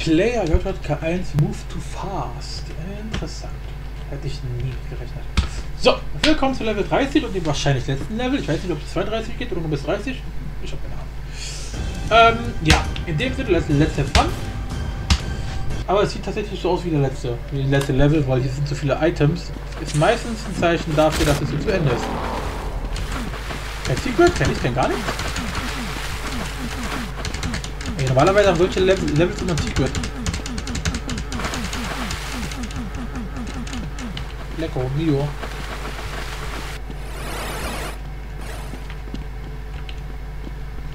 Player JJK1 Move too fast. Interessant. Hätte ich nie gerechnet. So, willkommen zu Level 30 und dem wahrscheinlich letzten Level. Ich weiß nicht, ob es 32 geht oder nur bis 30. Ich habe keine Ahnung. Ähm, ja, in dem Sinne letzte, letzte Fun. Aber es sieht tatsächlich so aus wie der letzte, wie das letzte Level, weil hier sind so viele Items. Ist meistens ein Zeichen dafür, dass es hier zu Ende ist. Kein Secret? Kenn ich, kenn gar nicht. Ey, normalerweise haben solche Level, Levels immer ein Secret. Lecco, mio.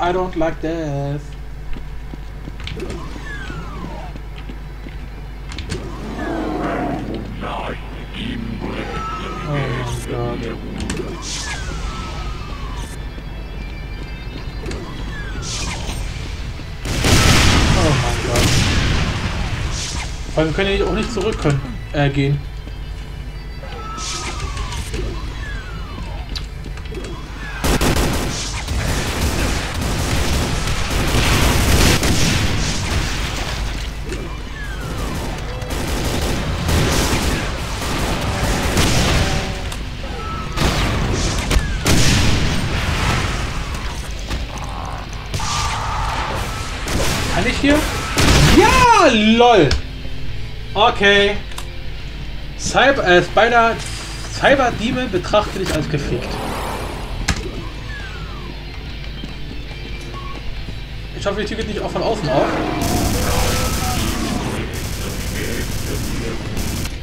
I don't like this. Wir können ja auch nicht zurück können, äh, gehen. Kann ich hier? Ja, lol. Okay. Cyber, äh, Spider, Cyber Demon betrachte dich als gefickt. Ich hoffe, die Tür geht nicht auch von außen auf.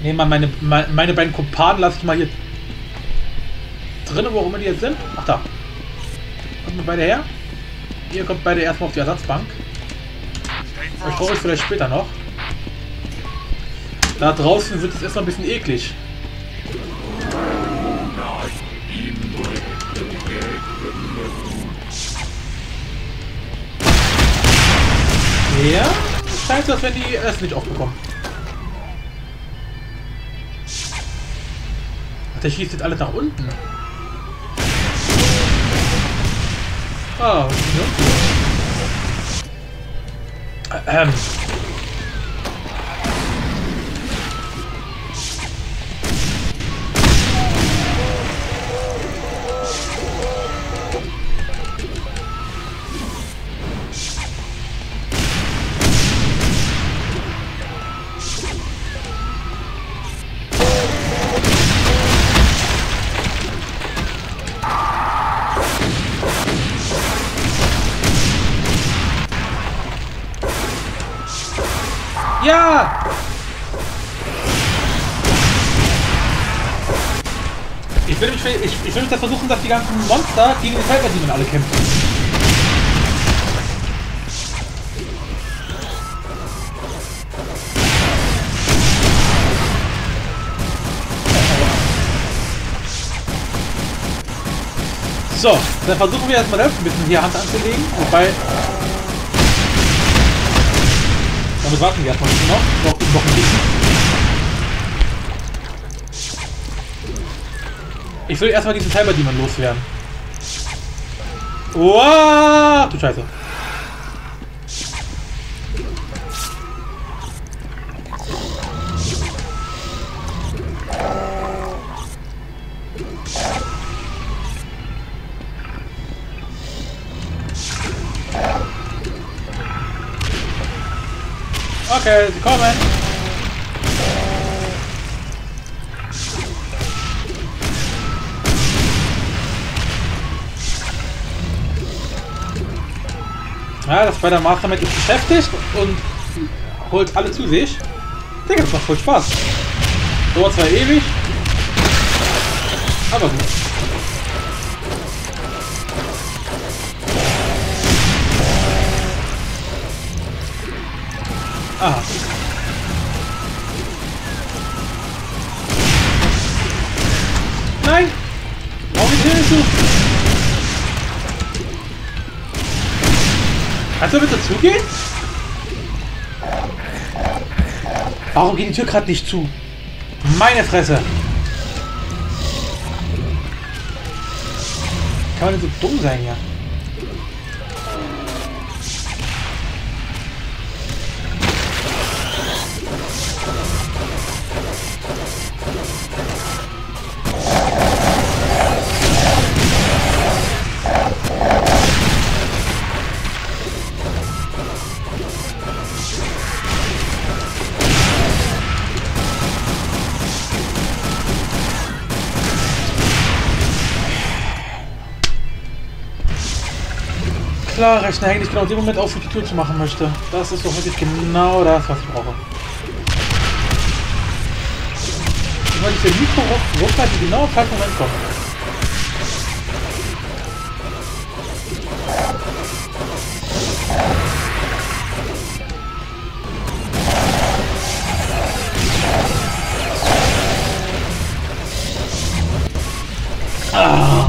Ne, mal meine, meine, beiden Kumpanen lasse ich mal hier drinnen, wo immer die jetzt sind. Ach da. Kommt mal beide her. Ihr kommt beide erstmal auf die Ersatzbank. Ich brauche es vielleicht später noch. Da draußen wird es erstmal ein bisschen eklig. Ja, scheint so, als wenn die es nicht aufbekommen. Ach, der schießt jetzt alle nach unten. Ah, was? Ähm. Ich, ich will mich das versuchen, dass die ganzen Monster gegen die Cyber Demon alle kämpfen. So, dann versuchen wir erstmal ein bisschen hier Hand anzulegen. Wobei. Damit warten wir erstmal. Noch, noch ein bisschen. Ich will erstmal diesen Cyber Demon loswerden. Wow, du Scheiße. Okay, sie kommen. Ja, das bei der Mastermind ist beschäftigt und holt alle zu sich. Digga, das macht voll Spaß. Dauert zwar ewig, aber gut. Aha. Nein! Warum nicht du? Kannst du bitte zugehen? Warum geht die Tür gerade nicht zu? Meine Fresse! Kann man denn so dumm sein, ja? Klar, rechne eigentlich genau dem Moment auf, wie die Tür zu machen möchte. Das ist doch wirklich genau das, was ich brauche. Ich der Mikro-Ruckler die genaue falschen Moment kommt. Ah,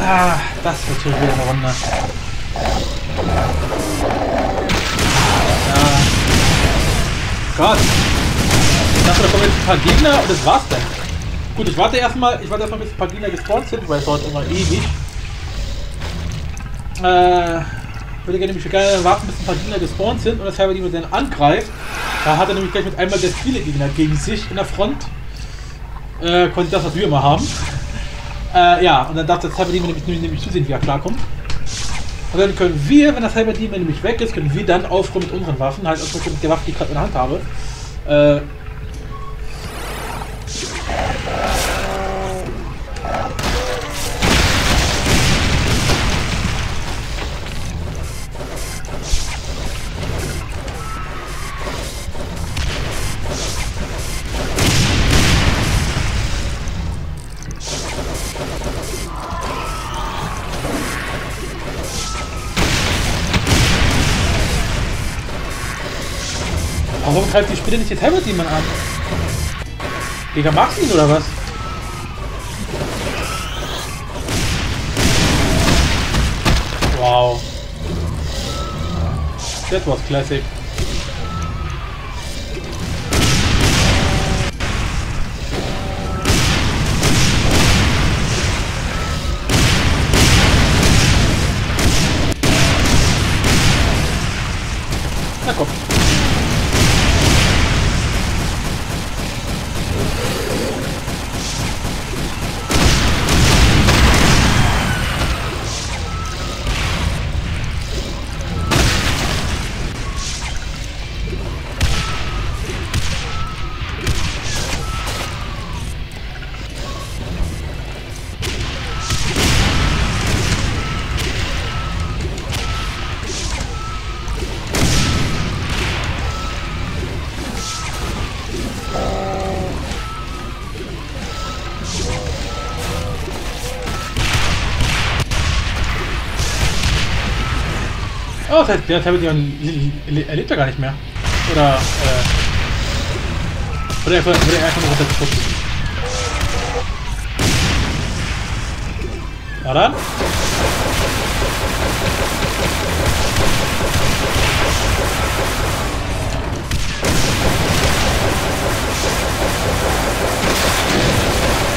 ah, das wird schon wieder eine Runde. Ja. Gott. Ich dachte, da kommen jetzt ein paar Gegner und das war's dann. Gut, ich warte erstmal, ich warte erstmal bis ein paar Gegner gespawnt sind, weil es dauert immer ewig. Äh, würde gerne nämlich gerne warten, bis ein paar Gegner gespawnt sind und das Cyber Demon dann angreift. Da hat er nämlich gleich mit einmal sehr viele Gegner gegen sich in der Front. Äh, konnte das, was wir immer haben. Äh, ja, und dann darf der Cyber Demon nämlich, nämlich zusehen, wie er klarkommt. Und dann können wir, wenn das Cyber Demon nämlich weg ist, können wir dann aufräumen mit unseren Waffen, halt also mit der Waffe, die ich gerade in der Hand habe. Äh, Greift die Spinne nicht jetzt Hammer Demon an? Digga, magst du ihn oder was? Wow. That was classic. Das heißt, der Tabletion erlebt er gar nicht mehr. Oder, äh. Oder er, wurde einfach nur runtergeschubst. Na dann.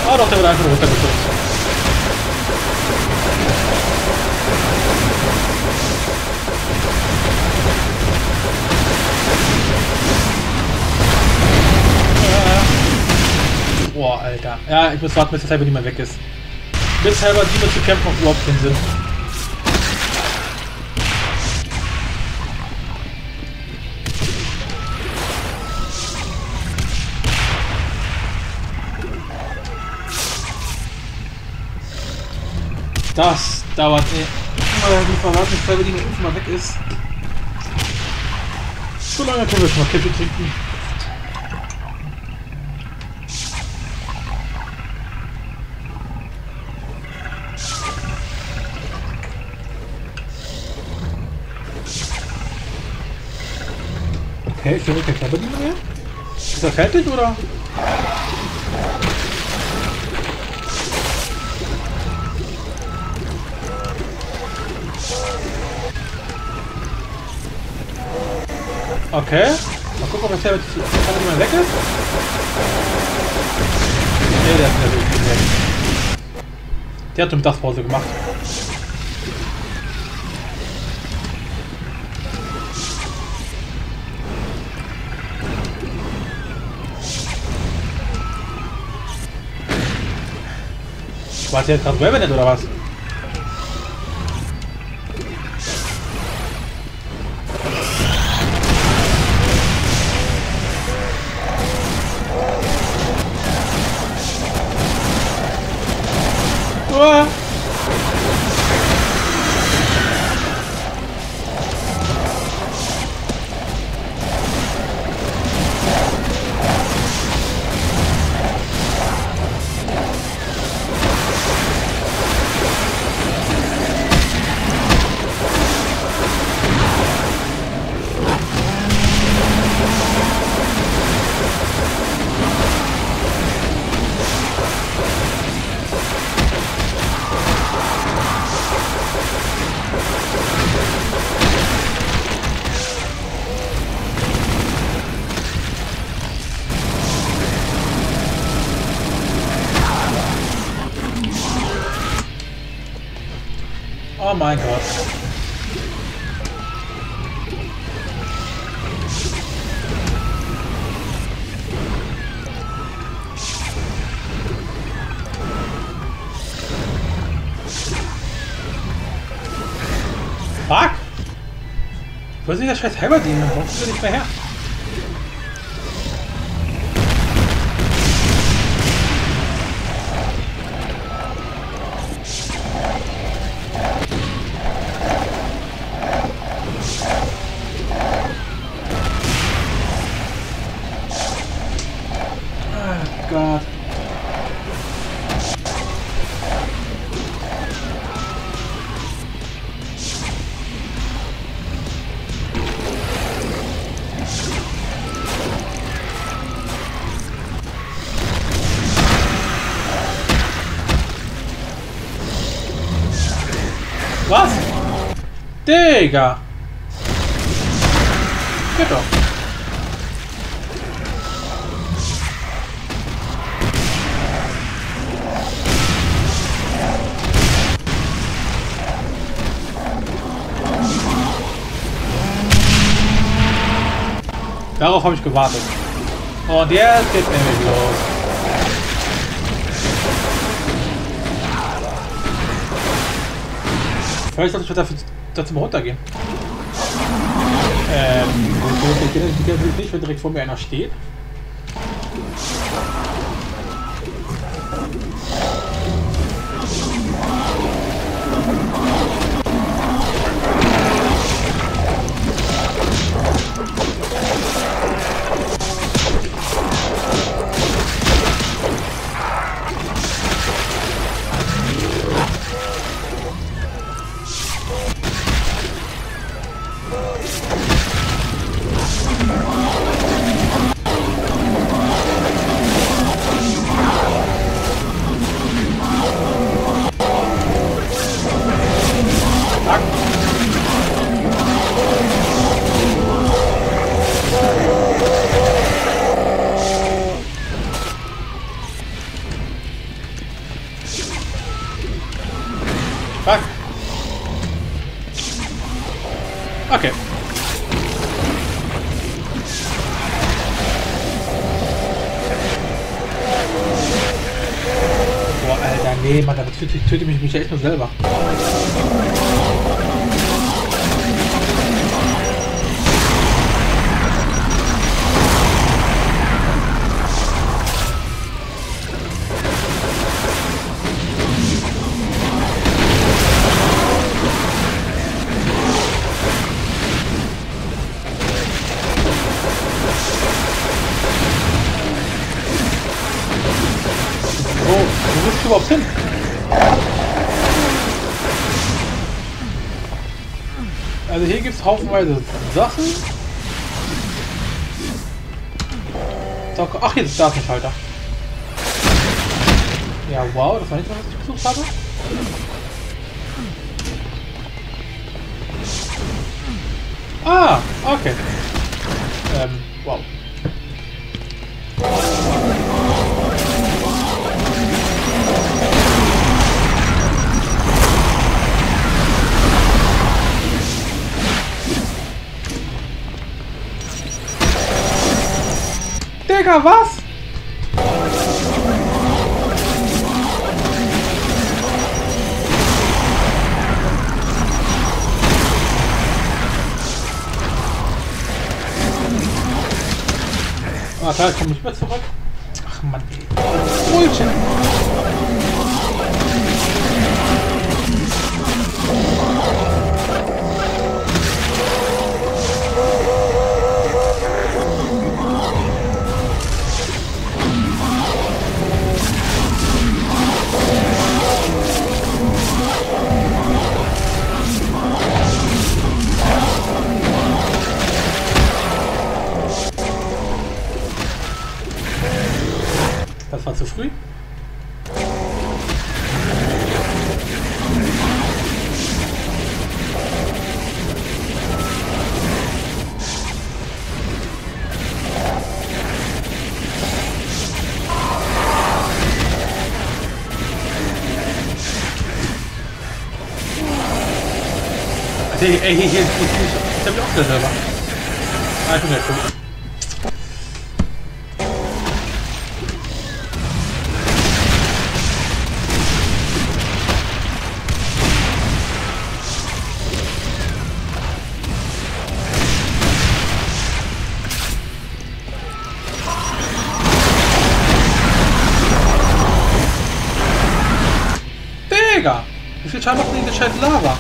Ah doch, der wurde einfach nur runtergeschubst. Alter. Ja, ich muss warten, bis der Cyber mehr weg ist. Bis Cyber Demon zu kämpfen macht überhaupt keinen Sinn. Das dauert eh. Die verraten, dass Cyber Demon mal weg ist. So lange können wir schon mal Kaffee trinken. Okay, ich höre kein Klapperdiener mehr. Ist er fertig oder? Okay. Mal gucken, ob der Klapperdiener weg ist. Nee, der ist nicht weg. Der hat eine Mittagspause gemacht. Was jetzt gerade Revenant oder was? Wo ist der scheiß Halberdemon? Kommt er nicht mehr her? Digga! Geht doch. Darauf habe ich gewartet. Und jetzt geht's endlich los. Vielleicht sollte ich dafür, dazu mal runtergehen. Ähm, ich geht natürlich nicht, wenn direkt vor mir einer steht. Töte, mich mich ja nur selber. Überhaupt hin? Also hier gibt es haufenweise Sachen. Ach, jetzt da ist ein Schalter. Ja, wow, das war nicht das, was ich gesucht habe. Ah, okay. Ähm, wow. Digga, was? Ah, klar, ich komme nicht mehr zurück. Ach Mann, ey. Bullshit. das war zu früh. Ey, ey, hier, hier, hier, hier, hier, hier, hier, hier, hier, hier, hier, Digga! Wie viel Schaden macht denn diese scheiß Lava?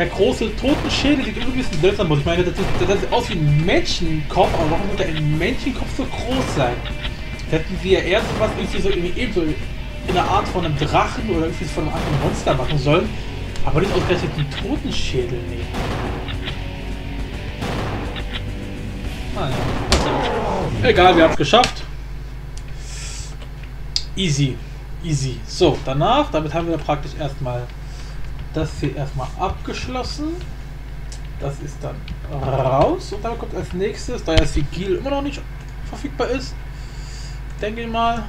Der große Totenschädel sieht irgendwie ein bisschen seltsam aus. Ich meine, das sieht, das sieht aus wie ein Menschenkopf, aber warum wird ein Menschenkopf so groß sein? Hätten sie ja eher sowas irgendwie so irgendwie eben so in der Art von einem Drachen oder irgendwie von einem anderen Monster machen sollen. Aber nicht ausgerechnet einen Totenschädel nehmen. Egal, wir haben es geschafft. Easy. Easy. So, danach, damit haben wir praktisch erstmal das hier erstmal abgeschlossen. Das ist dann raus. Und dann kommt als nächstes, da ja Sigil immer noch nicht verfügbar ist, denke ich mal,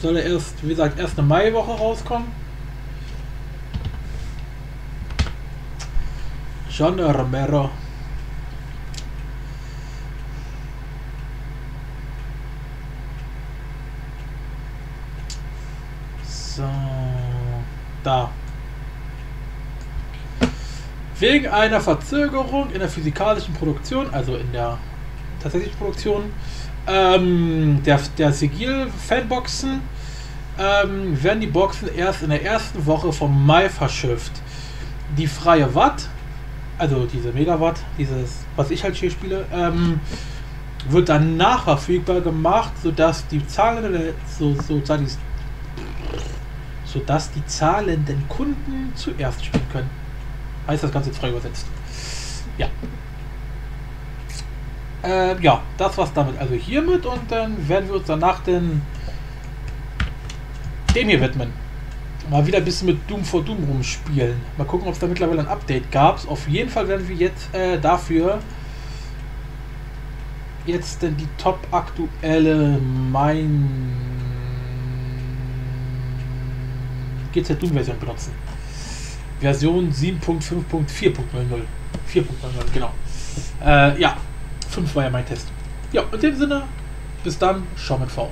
soll er erst, wie gesagt, erst eine Maiwoche rauskommen. John Romero. So. Da. Wegen einer Verzögerung in der physikalischen Produktion, also in der tatsächlichen Produktion, ähm, der, der Sigil-Fanboxen, ähm, werden die Boxen erst in der ersten Woche vom Mai verschifft. Die freie Watt, also diese Megawatt, dieses, was ich halt hier spiele, ähm, wird danach verfügbar gemacht, sodass die Zahlen, so, so, die sodass die zahlenden Kunden zuerst spielen können. Heißt das Ganze jetzt frei übersetzt. Ja. Äh, ja, das war's damit also hiermit und dann werden wir uns danach den dem hier widmen. Mal wieder ein bisschen mit Doom for Doom rumspielen. Mal gucken, ob es da mittlerweile ein Update gab. Auf jeden Fall werden wir jetzt äh, dafür jetzt denn die top aktuelle mein GZ Doom Version benutzen. Version 7.5.4.00. 4.00, genau. Äh, ja, 5 war ja mein Test. Ja, in dem Sinne, bis dann, schau mit V.